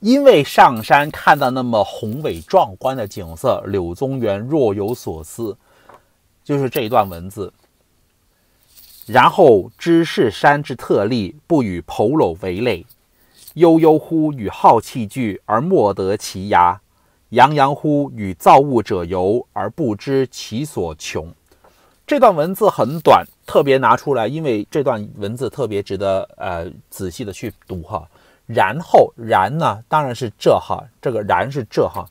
因为上山看到那么宏伟壮观的景色，柳宗元若有所思，就是这一段文字。然后知是山之特立，不与蒲蒌为类。悠悠乎与好气俱，而莫得其涯；洋洋乎与造物者游，而不知其所穷。这段文字很短，特别拿出来，因为这段文字特别值得呃仔细的去读哈。然后然呢，当然是这哈，这个然是这哈。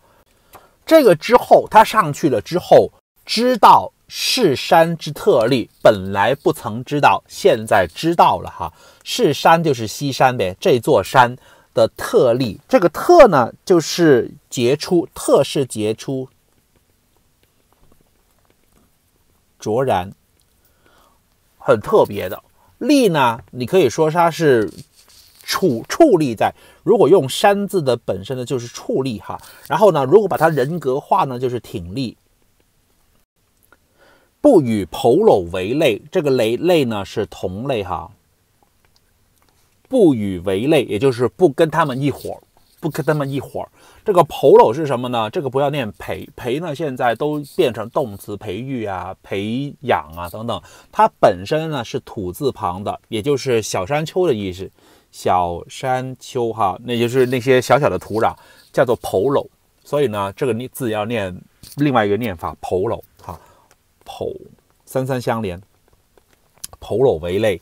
这个之后，他上去了之后，知道。是山之特例，本来不曾知道，现在知道了哈。是山就是西山呗，这座山的特例，这个特呢就是杰出，特是杰出，卓然，很特别的。立呢，你可以说它是矗矗立在。如果用山字的本身呢，就是矗立哈。然后呢，如果把它人格化呢，就是挺立。不与蒲蒌为类，这个类类呢是同类哈。不与为类，也就是不跟他们一伙儿不跟他们一伙儿这个蒲蒌是什么呢？这个不要念培，培呢现在都变成动词，培育啊、培养啊等等。它本身呢是土字旁的，也就是小山丘的意思。小山丘哈，那就是那些小小的土壤，叫做蒲蒌。所以呢，这个字要念另外一个念法，蒲蒌。蒲三三相连，蒲蒌为类，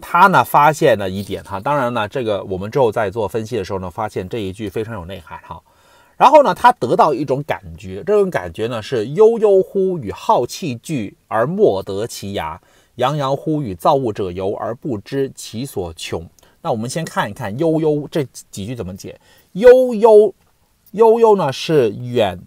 他呢发现了一点哈，当然呢，这个我们之后在做分析的时候呢，发现这一句非常有内涵哈。然后呢，他得到一种感觉，这种感觉呢是悠悠乎与好气俱而莫得其涯，洋洋乎与造物者游而不知其所穷。那我们先看一看悠悠这几句怎么解。悠悠悠悠呢是远。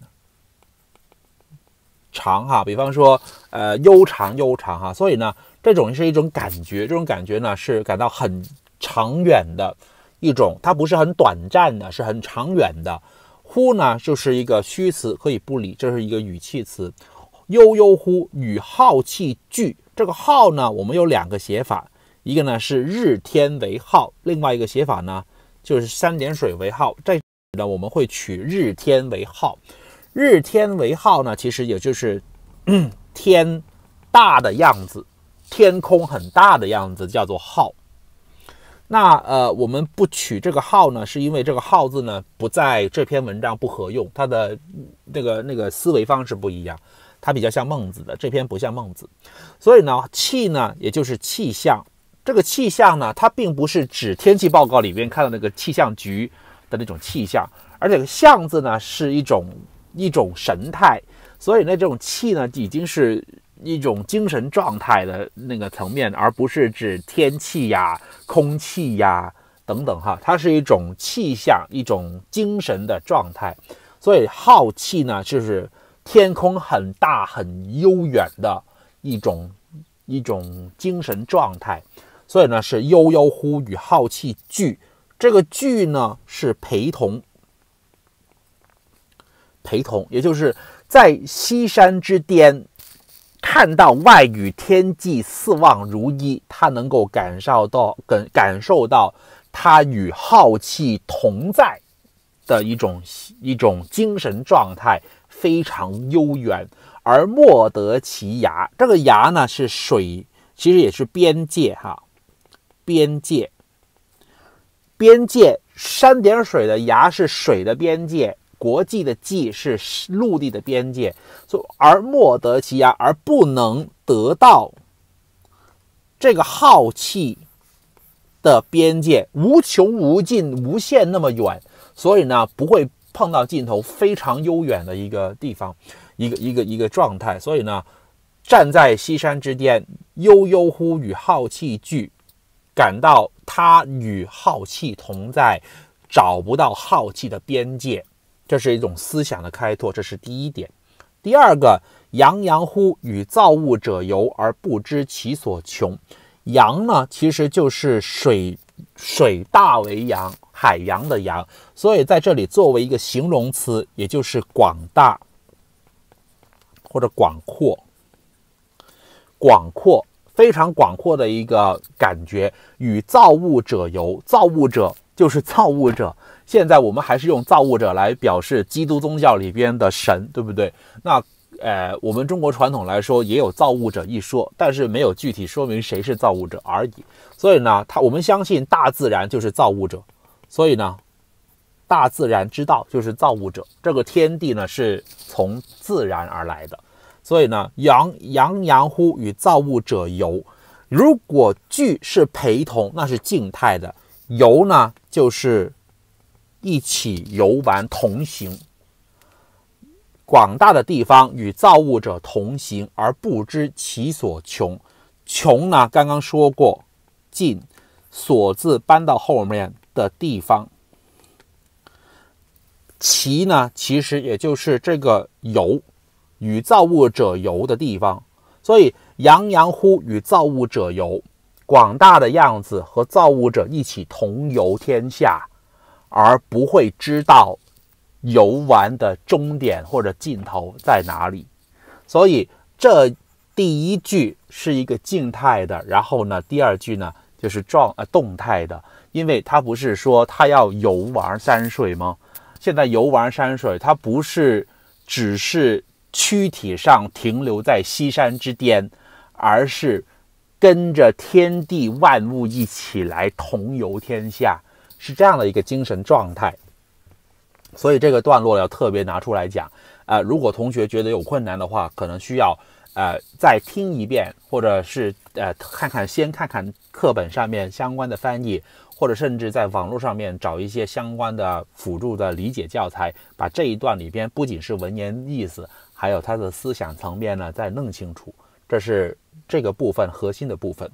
长哈，比方说，呃，悠长悠长哈，所以呢，这种是一种感觉，这种感觉呢是感到很长远的一种，它不是很短暂的，是很长远的。乎呢就是一个虚词，可以不理，这是一个语气词。悠悠乎与浩气俱，这个浩呢，我们有两个写法，一个呢是日天为号，另外一个写法呢就是三点水为号。这呢我们会取日天为号。日天为号呢，其实也就是天大的样子，天空很大的样子叫做号。那呃，我们不取这个号呢，是因为这个号字呢不在这篇文章不合用，它的那个那个思维方式不一样，它比较像孟子的，这篇不像孟子。所以呢，气呢也就是气象，这个气象呢，它并不是指天气报告里边看到那个气象局的那种气象，而且象字呢是一种。一种神态，所以呢，这种气呢，已经是一种精神状态的那个层面，而不是指天气呀、空气呀等等哈，它是一种气象，一种精神的状态。所以浩气呢，就是天空很大、很悠远的一种一种精神状态。所以呢，是悠悠乎与浩气俱，这个俱呢是陪同。陪同，也就是在西山之巅看到外与天际四望如一，他能够感受到感感受到他与浩气同在的一种一种精神状态，非常悠远而莫得其涯。这个涯呢是水，其实也是边界哈，边界边界山点水的崖是水的边界。国际的际是陆地的边界，所而莫得其涯，而不能得到这个浩气的边界，无穷无尽、无限那么远，所以呢，不会碰到尽头，非常悠远的一个地方，一个一个一个状态。所以呢，站在西山之巅，悠悠乎与浩气俱，感到他与浩气同在，找不到浩气的边界。这是一种思想的开拓，这是第一点。第二个，洋洋乎与造物者游而不知其所穷。洋呢，其实就是水，水大为洋，海洋的洋。所以在这里作为一个形容词，也就是广大或者广阔，广阔非常广阔的一个感觉。与造物者游，造物者。就是造物者。现在我们还是用造物者来表示基督宗教里边的神，对不对？那呃，我们中国传统来说也有造物者一说，但是没有具体说明谁是造物者而已。所以呢，他我们相信大自然就是造物者，所以呢，大自然之道就是造物者。这个天地呢是从自然而来的，所以呢，洋洋洋乎与造物者游。如果聚是陪同，那是静态的；游呢，就是一起游玩同行。广大的地方与造物者同行，而不知其所穷。穷呢，刚刚说过，尽所字搬到后面的地方。其呢，其实也就是这个游与造物者游的地方，所以。洋洋乎与造物者游，广大的样子和造物者一起同游天下，而不会知道游玩的终点或者尽头在哪里。所以这第一句是一个静态的，然后呢，第二句呢就是状呃动态的，因为它不是说他要游玩山水吗？现在游玩山水，它不是只是躯体上停留在西山之巅。而是跟着天地万物一起来同游天下，是这样的一个精神状态。所以这个段落要特别拿出来讲。呃，如果同学觉得有困难的话，可能需要呃再听一遍，或者是呃看看先看看课本上面相关的翻译，或者甚至在网络上面找一些相关的辅助的理解教材，把这一段里边不仅是文言意思，还有它的思想层面呢再弄清楚。这是。这个部分核心的部分。